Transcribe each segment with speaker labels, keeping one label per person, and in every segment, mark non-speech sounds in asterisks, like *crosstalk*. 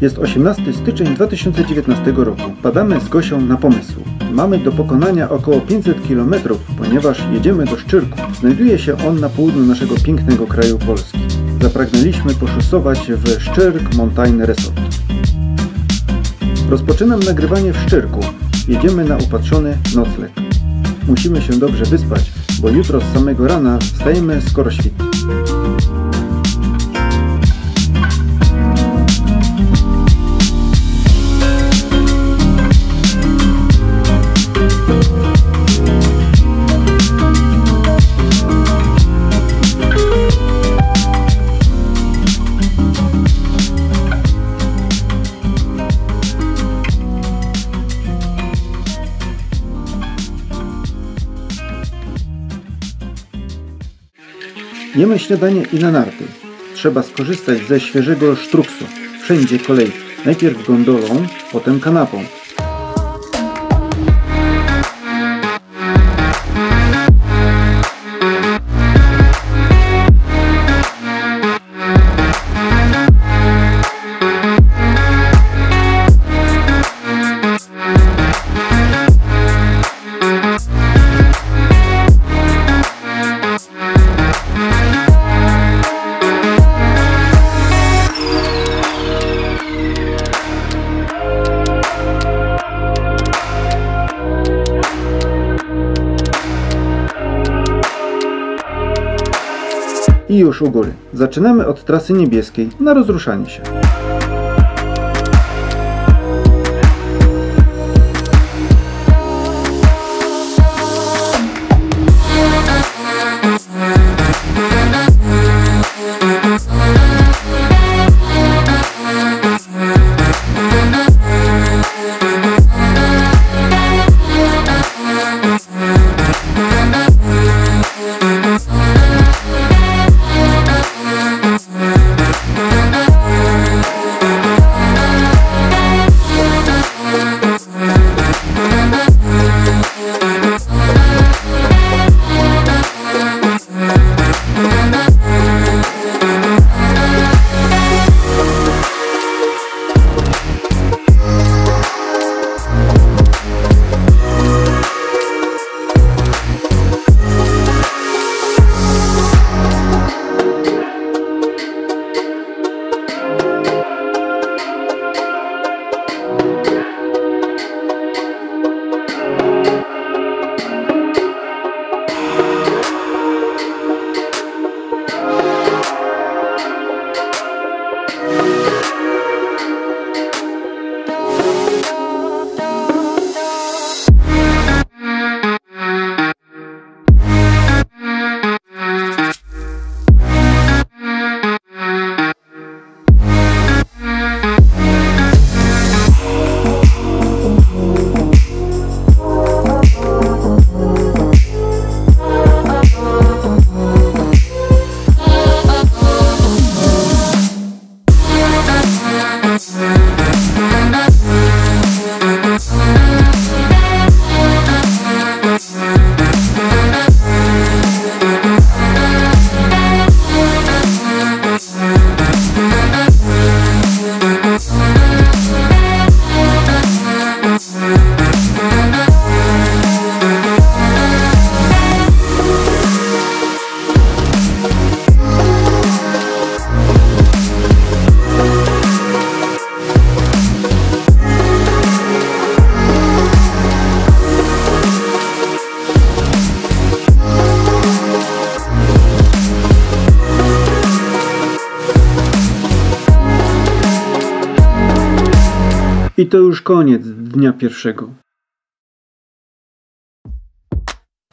Speaker 1: Jest 18 styczeń 2019 roku. Padamy z Gosią na pomysł. Mamy do pokonania około 500 km, ponieważ jedziemy do Szczyrku. Znajduje się on na południu naszego pięknego kraju Polski. Zapragnęliśmy poszusować w Szczyrk Mountain Resort. Rozpoczynam nagrywanie w Szczyrku. Jedziemy na upatrzony nocleg. Musimy się dobrze wyspać, bo jutro z samego rana wstajemy skoro świt. Jemy śniadanie i na narty. Trzeba skorzystać ze świeżego sztruksu. Wszędzie kolejki. Najpierw gondolą, potem kanapą. I już u góry. Zaczynamy od trasy niebieskiej na rozruszanie się. I to już koniec dnia pierwszego.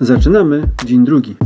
Speaker 1: Zaczynamy dzień drugi.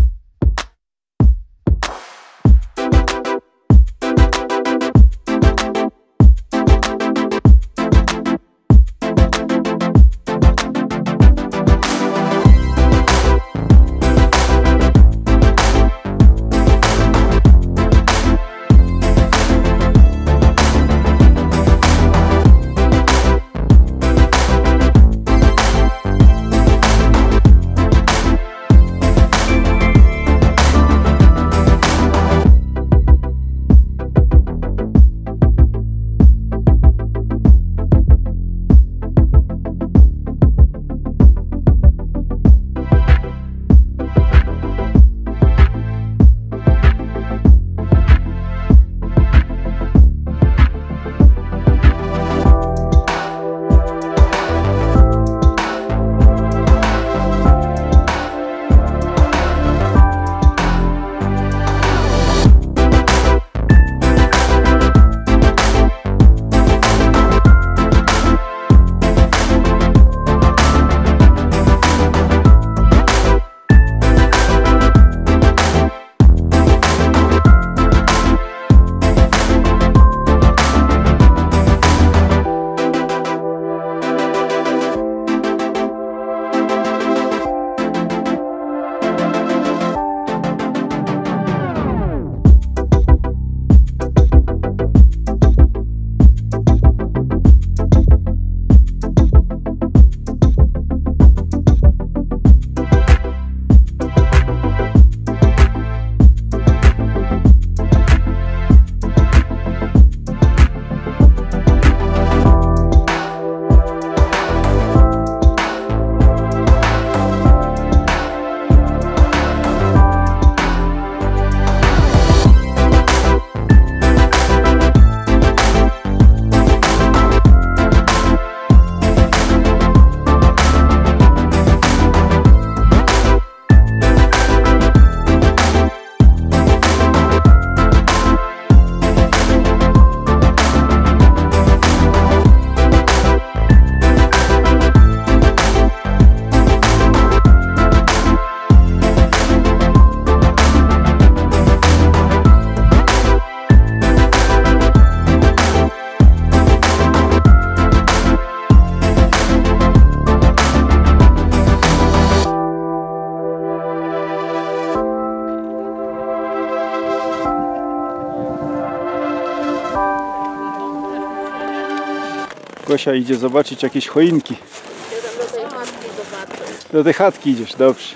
Speaker 1: Gosia idzie zobaczyć jakieś choinki.
Speaker 2: Idę do tej zobaczyć.
Speaker 1: Do tej chatki idziesz, dobrze.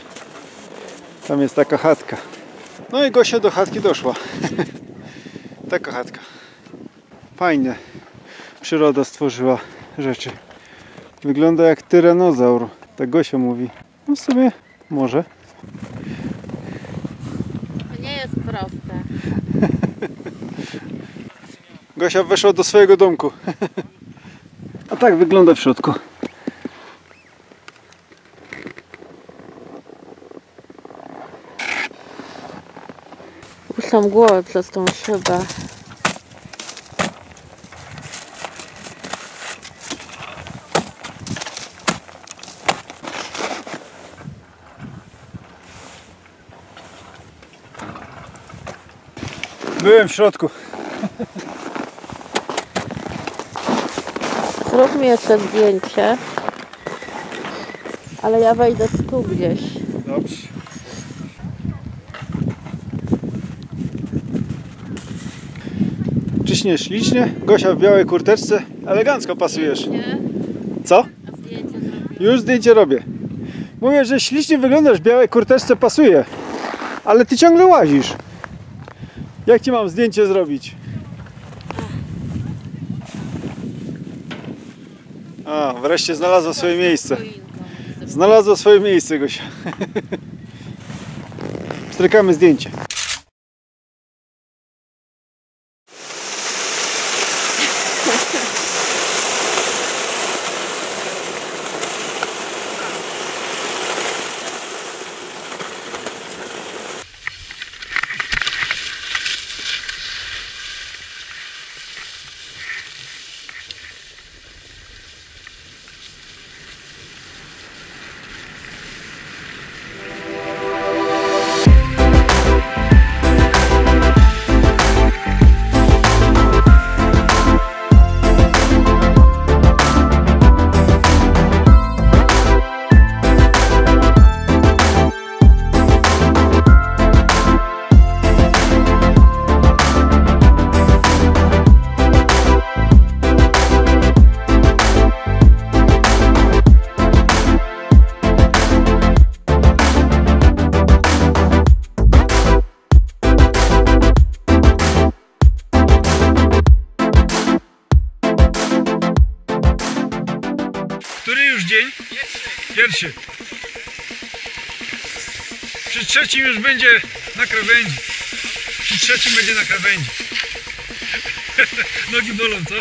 Speaker 1: Tam jest taka chatka. No i Gosia do chatki doszła. *laughs* taka chatka. Fajnie. Przyroda stworzyła rzeczy. Wygląda jak tyranozaur. Tak Gosia mówi. No w sumie może.
Speaker 2: To nie jest proste. *laughs*
Speaker 1: Gosia weszła do swojego domku. *laughs* Tak wygląda w środku.
Speaker 2: Puszczam głowę przez tą szybę.
Speaker 1: Byłem w środku.
Speaker 2: Zrób mi jeszcze zdjęcie. Ale ja wejdę tu gdzieś.
Speaker 1: Dobrze. Czyśnie ślicznie. Gosia w białej kurteczce. Elegancko pasujesz.
Speaker 2: Nie?
Speaker 1: Co?
Speaker 2: A zdjęcie zrobię.
Speaker 1: Już zdjęcie robię. Mówię, że ślicznie wyglądasz, w białej kurteczce pasuje. Ale ty ciągle łazisz. Jak ci mam zdjęcie zrobić? A, wreszcie znalazła swoje miejsce. Znalazła swoje miejsce, Gosia. *laughs* Strykamy zdjęcie.
Speaker 3: Który już dzień? Pierwszy. Przy trzecim już będzie na krawędzi. Przy trzecim będzie na krawędzi. *laughs* Nogi bolą, co?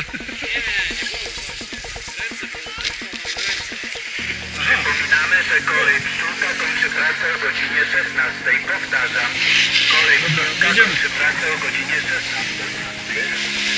Speaker 4: Przypominamy, że kolej pszczółka kończy pracę o godzinie 16. Powtarzam, kolej pszczółka kończy pracę o godzinie 16.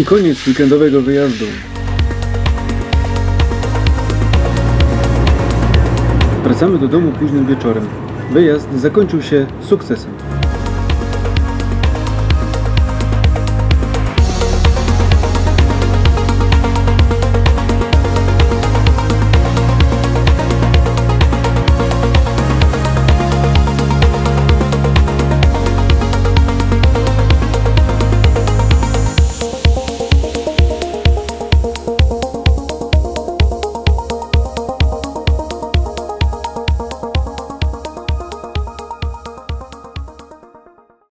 Speaker 1: I koniec weekendowego wyjazdu. Wracamy do domu późnym wieczorem. Wyjazd zakończył się sukcesem.